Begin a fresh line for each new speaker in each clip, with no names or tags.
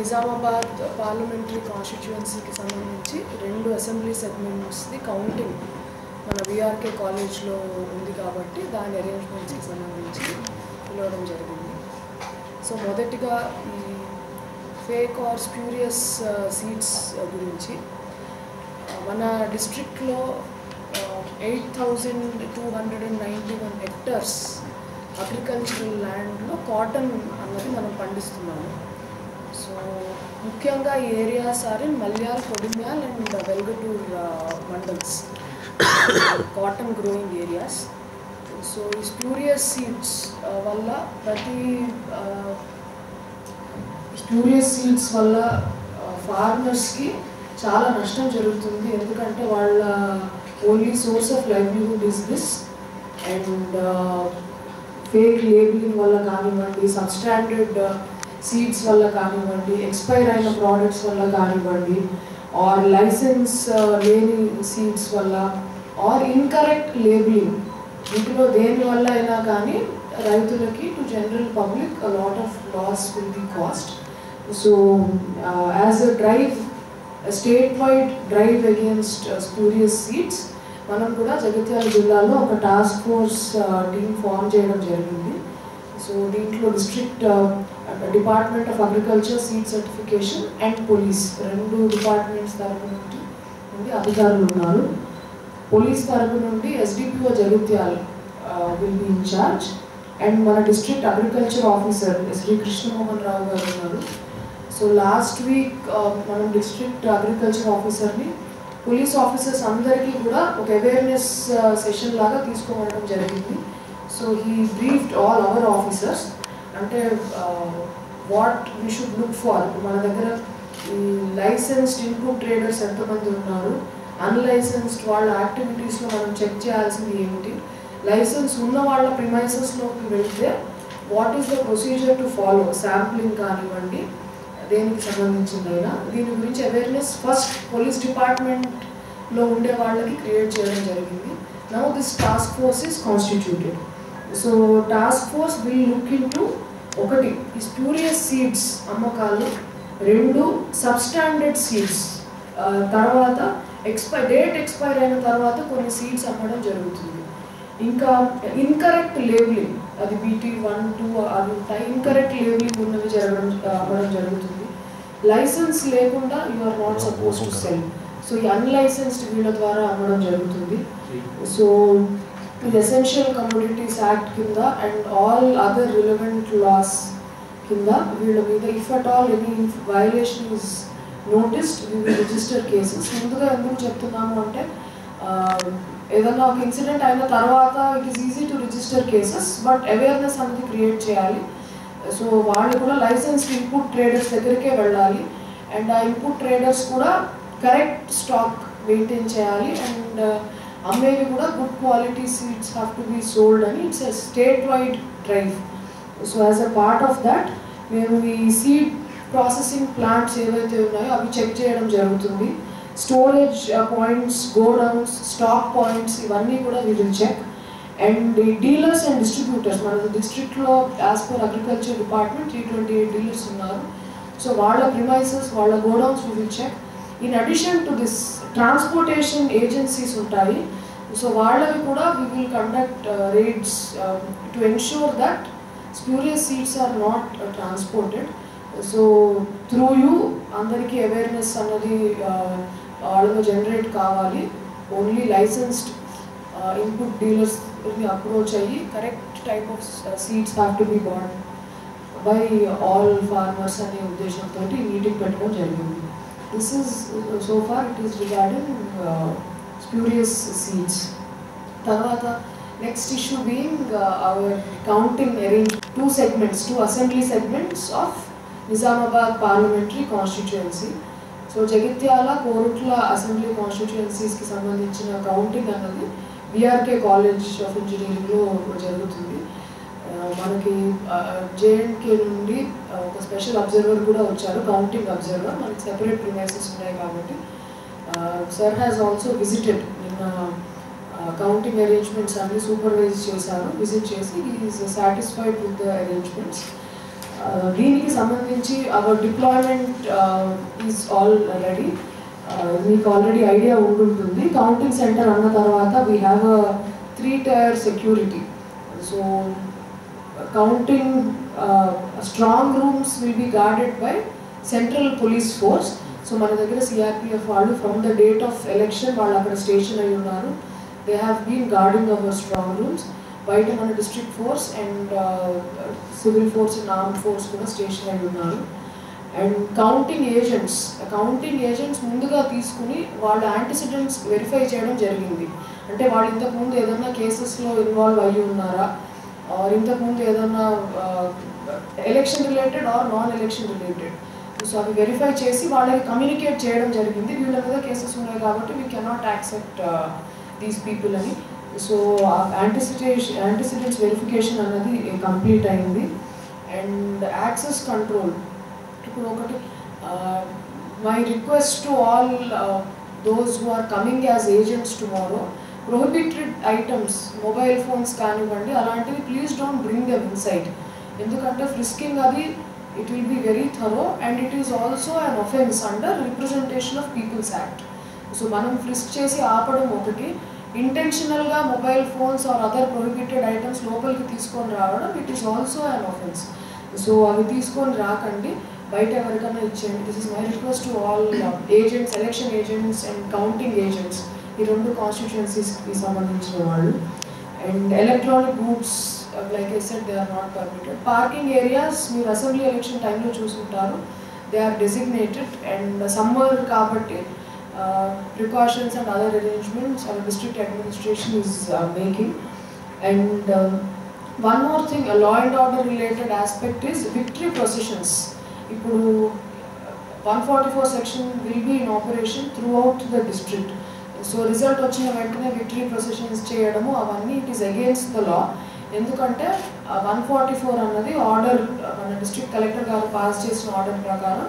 Nizamabad parliamentary కాన్స్టిట్యుయెన్సీకి సంబంధించి రెండు అసెంబ్లీ సెగ్మెంట్స్ది కౌంటింగ్ మన విఆర్కే కాలేజ్లో ఉంది కాబట్టి దాని అరేంజ్మెంట్స్కి సంబంధించి పిలవడం జరిగింది. సో మొదటిగా ఈ ఫేక్ ఆర్ స్ప్యూరియస్ సీట్స్ గురించి మన డిస్ట్రిక్ట్లో eight thousand two hundred and ninety one hectares agricultural ల్యాండ్లో కాటన్ అన్నది మనం పండిస్తున్నాము. సో ముఖ్యంగా ఈ areas are in Malyal Kodimyal and Velgatur mandals. Cotton growing areas. So ఈ స్టూరియస్ సీడ్స్ వల్ల ప్రతి స్టూరియస్ సీడ్స్ వల్ల ఫార్మర్స్కి చాలా నష్టం జరుగుతుంది. ఎందుకంటే వాళ్ళ only source of livelihood is this and fake labelling వల్ల కానివ్వండి సబ్స్టాండర్డ్ సీడ్స్ వల్ల కానివ్వండి ఎక్స్పైర్ అయిన ప్రోడక్ట్స్ వల్ల కానివ్వండి ఆర్ లైసెన్స్ లేని సీడ్స్ వల్ల ఆర్ ఇన్కరెక్ట్ లేబులింగ్ వీటిలో దేని వల్ల అయినా కానీ రైతులకి to general public lot of loss will be caused so as a drive state wide drive against spurious seeds మనం కూడా జగిత్యాల జిల్లాలో ఒక టాస్క్ ఫోర్స్ టీం ఫామ్ చేయడం జరిగింది. సో దీంట్లో district department of agriculture seed certification and police రెండు departments తరపు నుండి నుండి అధికారులు ఉన్నారు. పోలీస్ తరపు నుండి SDPO Jagtial will be incharge and మన district agriculture officer Shri Krishnamohan Rao garu ఉన్నారు. సో లాస్ట్ వీక్ మనం డిస్ట్రిక్ట్ అగ్రికల్చర్ ఆఫీసర్ని పోలీస్ ఆఫీసర్స్ అందరికీ కూడా ఒక అవేర్నెస్ సెషన్ లాగా తీసుకోవడం జరిగింది. So he briefed all our officers అంటే what we should look for మన దగ్గర ఈ లైసెన్స్డ్ ఇన్పుట్ ట్రేడర్స్ ఎంతమంది ఉన్నారు? అన్లైసెన్స్డ్ వాళ్ళ యాక్టివిటీస్లో మనం చెక్ చేయాల్సింది ఏమిటి? లైసెన్స్ ఉన్న వాళ్ళ ప్రిమైసెస్లోకి వెళ్తే what is the procedure to follow sampling కానివ్వండి దేనికి సంబంధించిందైనా. దీని గురించి అవేర్నెస్ ఫస్ట్ పోలీస్ డిపార్ట్మెంట్లో ఉండే వాళ్ళకి క్రియేట్ చేయడం జరిగింది. Now this task force is constituted so task force will look into ఒకటి ఈ స్ప్యూరియస్ సీడ్స్ అమ్మకాలు. రెండు సబ్స్టాండర్డ్ సీడ్స్ తర్వాత ఎక్స్పైర్ డేట్ ఎక్స్పైర్ అయిన తర్వాత కొన్ని సీడ్స్ అమ్మడం జరుగుతుంది. ఇంకా ఇన్కరెక్ట్ లేబులింగ్ అది బీటీ వన్ టూ అవి ఉంటాయి. ఇన్కరెక్ట్ లేబులింగ్ ఉన్నవి జరగడం అవ్వడం జరుగుతుంది. లైసెన్స్ లేకుండా you are not suppose to sell so ఈ అన్లైసెన్స్డ్ వీళ్ళ ద్వారా అమ్మడం జరుగుతుంది. సో ఇది ఎసెన్షియల్ కమ్యూనిటీస్ యాక్ట్ కింద and all other relevant laws కింద వీళ్ళ మీద if at all any violation is noticed we will register cases ముందుగా ఎందుకు చెప్తున్నాము అంటే ఏదన్నా ఒక ఇన్సిడెంట్ అయిన తర్వాత it is easy to register cases but awareness అనేది క్రియేట్ చేయాలి. సో వాళ్ళు కూడా లైసెన్స్ ఇన్పుట్ ట్రేడర్స్ దగ్గరికే వెళ్ళాలి. అండ్ ఆ ఇన్పుట్ ట్రేడర్స్ కూడా కరెక్ట్ స్టాక్ మెయింటైన్ చేయాలి. అండ్ అమ్మేవి కూడా good quality seeds have to be sold అని it's a state wide drive so as a part of that మేము ఈ సీడ్ ప్రాసెసింగ్ ప్లాంట్స్ ఏవైతే ఉన్నాయో అవి చెక్ చేయడం జరుగుతుంది. Storage points godowns stock points ఇవన్నీ కూడా we will check and dealers and distributors మన డిస్ట్రిక్ట్లో as per agriculture department three twenty eight dealers ఉన్నారు. సో వాళ్ళ ప్రిమైసెస్ వాళ్ళ godowns we will check in addition to this transportation agencies ఉంటాయి. So వాళ్ళవి కూడా we will conduct raids to ensure that spurious seeds are not transported so through you అందరికీ awareness అన్నది వాళ్ళలో generate కావాలి. ఓన్లీ లైసెన్స్డ్ ఇన్పుట్ డీలర్స్ని approach అయ్యి correct type of seeds have to be bought by all farmers అనే ఉద్దేశంతో meeting పెట్టడం జరిగింది. This is so far it is regarding spurious seeds తర్వాత next issue being our counting arrange two segments two assembly segments of Nizamabad parliamentary constituency so Jagtial Korutla assembly కాన్స్టిట్యుయెన్సీస్కి సంబంధించిన counting అన్నది BRK college of ఇంజనీరింగ్లో జరుగుతుంది. మనకి జేఎండ్కే నుండి ఒక special observer కూడా వచ్చారు కౌంటింగ్ అబ్జర్వర్ మనకి సెపరేట్ ప్రిమైసెస్ ఉన్నాయి కాబట్టి సర్ హ్యాస్ ఆల్సో విజిటెడ్ నిన్న కౌంటింగ్ అరేంజ్మెంట్స్ అన్ని సూపర్వైజ్ చేశారు విజిట్ చేసి is satisfied with the arrangements దీనికి సంబంధించి our deployment is all ready మీకు ఆల్రెడీ ఐడియా ఉంటుంది కౌంటింగ్ సెంటర్ అన్న తర్వాత we have a three tier security so counting strong rooms will be guarded by central police force so మన దగ్గర CRPF వాళ్ళు from the date of election వాళ్ళు అక్కడ station అయి ఉన్నారు. They have been guarding our strong rooms బయట మన district force and civil force and arm force కూడా స్టేషన్ అయి ఉన్నారు. And counting agents counting agents ముందుగా తీసుకుని వాళ్ళ యాంటిసిడెంట్స్ వెరిఫై చేయడం జరిగింది. అంటే వాళ్ళు ఇంతకుముందు ఏదైనా కేసెస్లో ఇన్వాల్వ్ అయ్యి ఉన్నారా? ఆర్ ఇంతకుముందు ఏదైనా election related or non election related so అవి వెరిఫై చేసి వాళ్ళకి కమ్యూనికేట్ చేయడం జరిగింది. వీళ్ళ మీద కేసెస్ ఉన్నాయి కాబట్టి we cannot accept these people అని. సో యాంటిసిటేషన్ యాంటిసిడెంట్స్ వెరిఫికేషన్ అనేది కంప్లీట్ అయింది. అండ్ యాక్సెస్ కంట్రోల్ ఇప్పుడు ఒకటి my request to all those who are coming as agents tomorrow prohibited items mobile phones కానివ్వండి అలాంటివి please don't bring them inside ఎందుకంటే frisking అది it will be very thorough and it is also an offence under representation of peoples act so మనం frisk చేసి ఆపడం ఒకటి ఇంటెన్షనల్గా mobile phones or other prohibited items లోపలికి తీసుకొని రావడం it is also an offence so అవి తీసుకొని రాకండి బయట ఎవరికైనా ఇచ్చేయండి. This is my request to all agents election agents and counting agents ఈ రెండు కాన్స్టిట్యుయెన్సీస్కి సంబంధించిన వాళ్ళు and electronic goods like I set they are not permitted parking areas మీరు అసెంబ్లీ ఎలక్షన్ టైంలో చూసుంటారు they are designated and summer కాబట్టి precautions and other arrangements our district administration is making and one more thing law and order related aspect is victory processions ఇప్పుడు one forty four section will be in operation throughout the district so result వచ్చిన వెంటనే victory processions చేయడము అవన్నీ it is against the law ఎందుకంటే one forty four అన్నది order మన district collector గారు pass చేసిన ఆర్డర్ ప్రకారం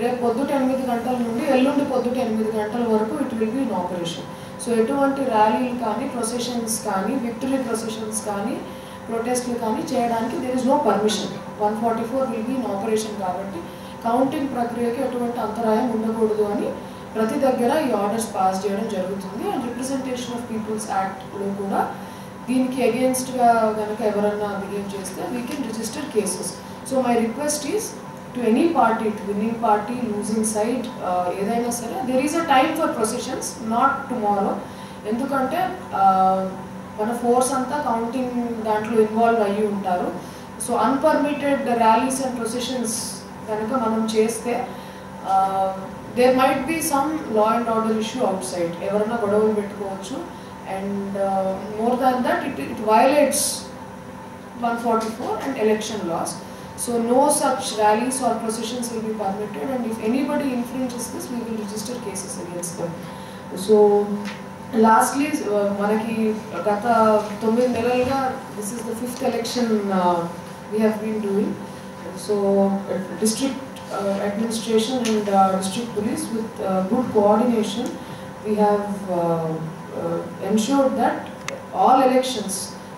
రేపు పొద్దుట ఎనిమిది గంటల నుండి ఎల్లుండి పొద్దుట ఎనిమిది గంటల వరకు it will be in operation so ఎటువంటి ర్యాలీలు కానీ ప్రొసెషన్స్ కానీ విక్టరీ ప్రొసెషన్స్ కానీ ప్రొటెస్ట్లు కానీ చేయడానికి there is no permission one forty four will be in operation కాబట్టి కౌంటింగ్ ప్రక్రియకి ఎటువంటి అంతరాయం ఉండకూడదు అని ప్రతి దగ్గర ఈ ఆర్డర్స్ పాస్ చేయడం జరుగుతుంది అండ్ రిప్రజెంటేషన్ ఆఫ్ పీపుల్స్ యాక్ట్లో కూడా దీనికి అగేన్స్ట్గా కనుక ఎవరన్నా బిహేవ్ చేస్తే we can register cases so my request is to any party to winning party losing side ఏదైనా సరే there is a time for processions not tomorrow ఎందుకంటే uh, మన ఫోర్స్ అంతా కౌంటింగ్ దాంట్లో ఇన్వాల్వ్ అయ్యి ఉంటారు. So unpermitted rallies and processions కనుక మనం చేస్తే there might be some law and order issue outside ఎవరైనా గొడవలు పెట్టుకోవచ్చు. And more than that it it violates one forty four and election laws so no such rallies or processions will be permitted and if anybody influences this we will register cases against them so lastly మనకి గత తొమ్మిది నెలలుగా this is the fifth election we have been doing so district Uh, administration and uh, district police with uh, good coordination. We have uh, uh, ensured that all elections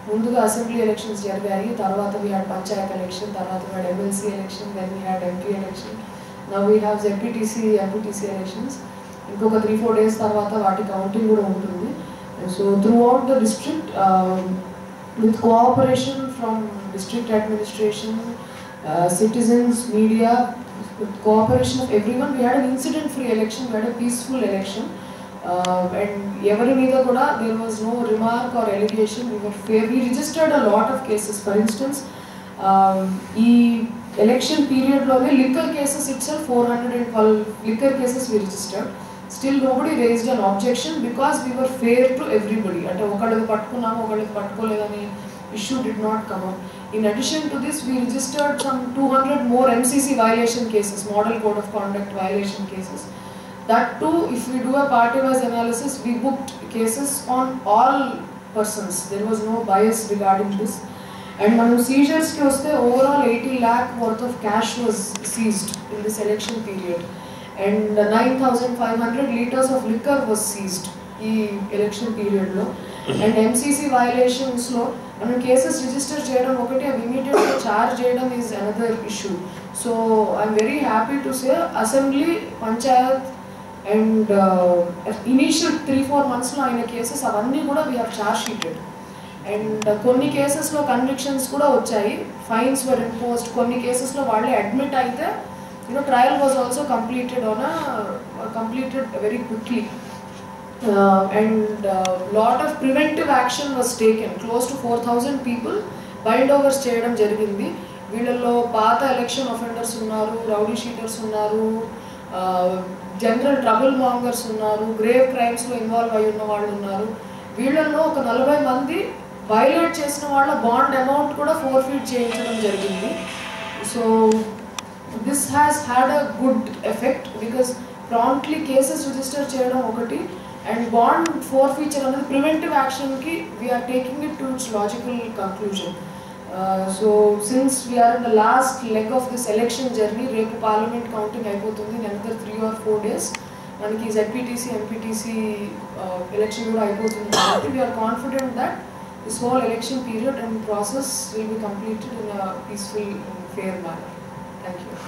ముందుగా assembly elections జరిగాయి. తర్వాత we had panchayat election తర్వాత we had MLC election then we had MP election now we have ZPTC MPTC elections ఇంకొక three four days తర్వాత వాటి counting కూడా ఉంటుంది. So throughout the district with cooperation from district administration citizens media with cooperation of everyone, we had an incident-free election, we had a peaceful election. Uh, and every neither kuda, there was no remark or allegation. We were fair. We registered a lot of cases. For instance, um, ఈ election పీరియడ్లోనే liquor cases it sell liquor cases we registered still nobody raised registered still nobody raised an objection because we were fair to everybody అంటే ఒకళ్ళకి పట్టుకున్నాము ఒకళ్ళకి పట్టుకోలేదని issue did not come In addition to this, we registered some 200 more MCC violation cases, Model Code of Conduct violation cases. That too, if we do a party-wise analysis, we booked cases on all persons. There was no bias regarding this. And మనం సీజర్స్కి వస్తే overall eighty lakh worth of cash was seized in this election period and nine thousand five hundred litres of liquor was seized ఈ election పీరియడ్లో And MCC వయలేషన్స్లో మనం cases register చేయడం ఒకటి అవి ఇమీడియట్గా charge చేయడం is another issue so I'm very happy to say assembly panchayat and initial three four మంత్స్లో అయిన కేసెస్ అవన్నీ కూడా we have charge sheeted and కొన్ని కేసెస్లో కన్విక్షన్స్ కూడా వచ్చాయి. ఫైన్స్ వర్ ఇంపోజ్డ్ కొన్ని కేసెస్లో వాళ్ళే అడ్మిట్ అయితే you know trial was also completed on completed very quickly and uh, of preventive action action was close to four thousand people bind overs చేయడం జరిగింది. వీళ్ళల్లో పాత ఎలక్షన్ అఫెండర్స్ ఉన్నారు రౌడీ షీటర్స్ ఉన్నారు జనరల్ ట్రబుల్ మాంగర్స్ ఉన్నారు grave క్రైమ్స్లో involve అయి ఉన్న వాళ్ళు ఉన్నారు. వీళ్ళల్లో ఒక నలభై మంది వైలేట్ చేసిన వాళ్ళ బాండ్ అమౌంట్ కూడా ఫోర్ ఫీట్ చేయించడం జరిగింది. So this has had a good effect because promptly cases register చేయడం ఒకటి అండ్ బాండ్ ఫోర్ ఫీచర్ అనేది preventive యాక్షన్కి we're taking it to its logical conclusion so since we're in the last leg of this election journey రేపు parliament counting అయిపోతుంది another three or four days మనకి ZPTC MPTC election కూడా అయిపోతుంది కాబట్టి we're confident that this whole election period and process will be completed in peaceful fair manner thank you